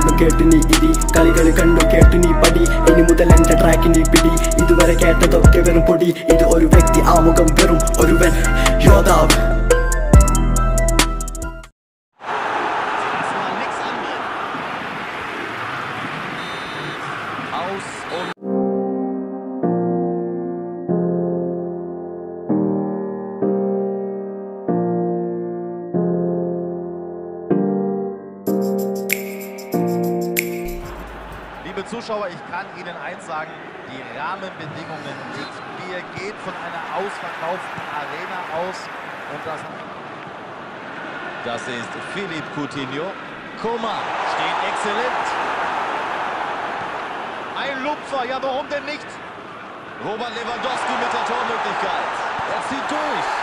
കണ്ടു കേട്ടു നീ ഇരി കളികൾ കണ്ടു കേട്ടു നീ പടി. ഇനി മുതൽ എന്റെ ട്രാക്ക് നീ പിടി. ഇതുവരെ കേട്ടതൊക്കെ വെറും പൊടി. ഇത് ഒരു വ്യക്തി ആമുഖം വെറും ഒരുവൻ. യോദ്ധാവ്. Zuschauer, ich kann Ihnen eins sagen, die Rahmenbedingungen nicht. Wir gehen von einer ausverkauften Arena aus und das das ist Philipp Coutinho. Koman steht exzellent. Ein Lupfer, ja warum denn nicht? Robert Lewandowski mit der Tormöglichkeit. Er zieht durch.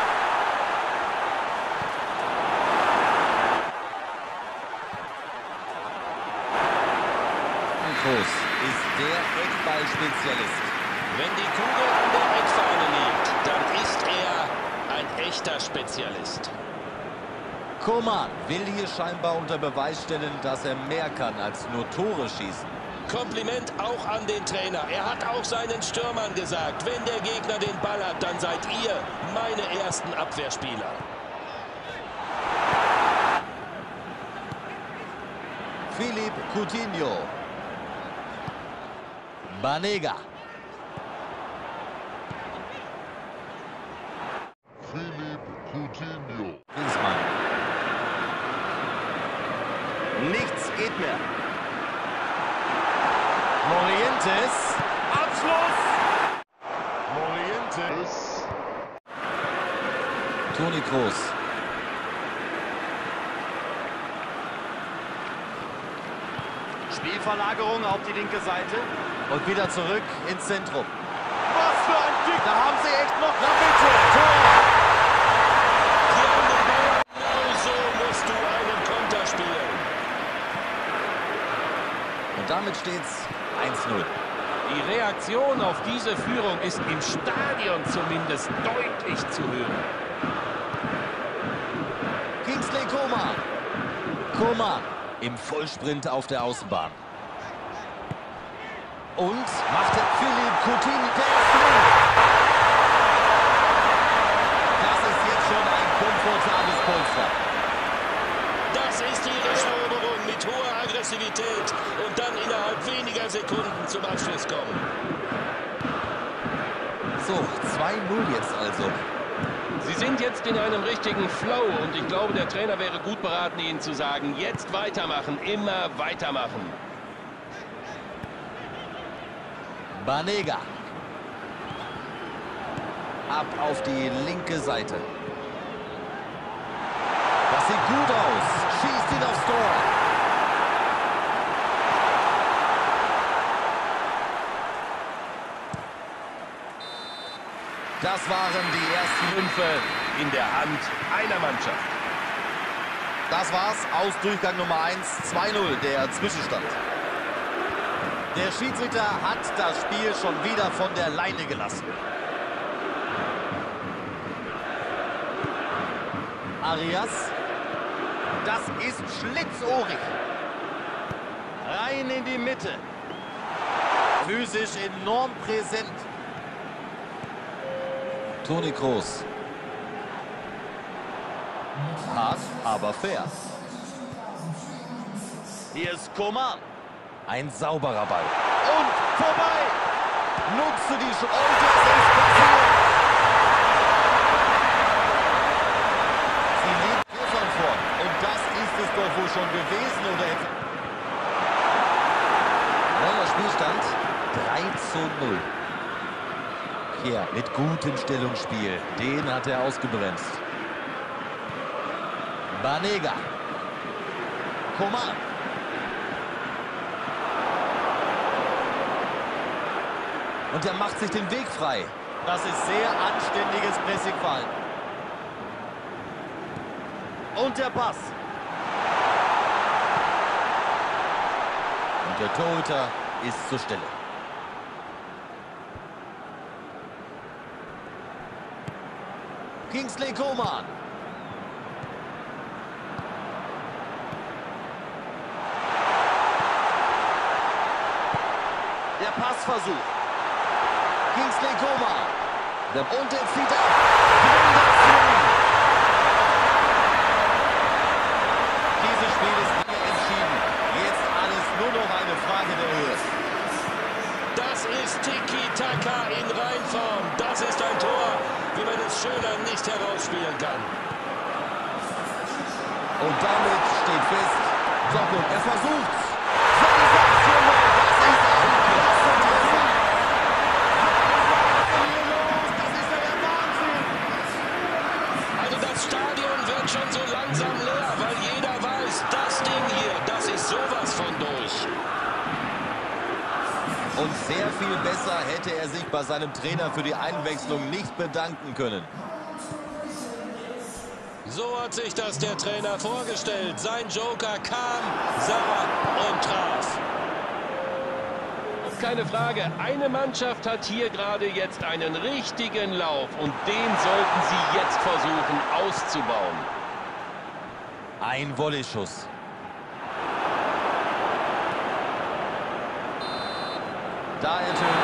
Groß ist der Eckballspezialist. Wenn die Kugel an der Eckfahne liegt, dann ist er ein echter Spezialist. Koman will hier scheinbar unter Beweis stellen, dass er mehr kann als nur Tore schießen. Kompliment auch an den Trainer. Er hat auch seinen Stürmern gesagt, wenn der Gegner den Ball hat, dann seid ihr meine ersten Abwehrspieler. Philipp Coutinho. Banega. Philipp Coutinho. Griezmann. Nichts geht mehr. Morientes. Abschluss! Morientes. Toni Kroos. Spielverlagerung auf die linke Seite. Und wieder zurück ins Zentrum. Was für ein Kick! Da haben sie echt noch na bitte. Tor. Genau so musst du einen Konter spielen. Und damit steht's 1-0. Die Reaktion auf diese Führung ist im Stadion zumindest deutlich zu hören. Kingsley Coman. Coman im Vollsprint auf der Außenbahn. Und macht der Philipp Coutinho. Der ist drin. Das ist jetzt schon ein komfortables Polster. Das ist die Eroberung mit hoher Aggressivität und dann innerhalb weniger Sekunden zum Abschluss kommen. So, 2-0 jetzt also. Sie sind jetzt in einem richtigen Flow und ich glaube, der Trainer wäre gut beraten, Ihnen zu sagen, jetzt weitermachen, immer weitermachen. Banega. Ab auf die linke Seite. Das sieht gut aus. Schießt ihn aufs Tor. Das waren die ersten Trümpfe in der Hand einer Mannschaft. Das war's aus Durchgang Nummer 1, 2-0 der Zwischenstand. Der Schiedsrichter hat das Spiel schon wieder von der Leine gelassen. Arias. Das ist schlitzohrig. Rein in die Mitte. Physisch enorm präsent. Toni Kroos. Hart, aber fair. Hier ist Koman. Ein sauberer Ball. Und vorbei. Nutze die Chance. Sie liegen Griffern vor. Und das ist es doch wohl schon gewesen, oder? Neuer Spielstand 3 zu 0. Hier mit gutem Stellungsspiel. Den hat er ausgebremst. Banega. Coman. Und er macht sich den Weg frei. Das ist sehr anständiges Pressingverhalten. Und der Pass. Und der Torhüter ist zur Stelle. Kingsley Coman. Der Passversuch. Kingsley Coman. Und jetzt zieht er. Wunderschön. Dieses Spiel ist lange entschieden. Jetzt alles nur noch eine Frage der Höhe. Das ist Tiki-Taka in Reinform. Das ist ein Tor, wie man es schöner nicht herausspielen kann. Und damit steht fest, Dortmund, er versucht's. Also das Stadion wird schon so langsam leer, weil jeder weiß, das Ding hier, das ist sowas von durch. Und sehr viel besser hätte er sich bei seinem Trainer für die Einwechslung nicht bedanken können. So hat sich das der Trainer vorgestellt. Sein Joker kam, sah und traf. Keine Frage, eine Mannschaft hat hier gerade jetzt einen richtigen Lauf und den sollten sie jetzt versuchen auszubauen. Ein Volley-Schuss. Da ertönt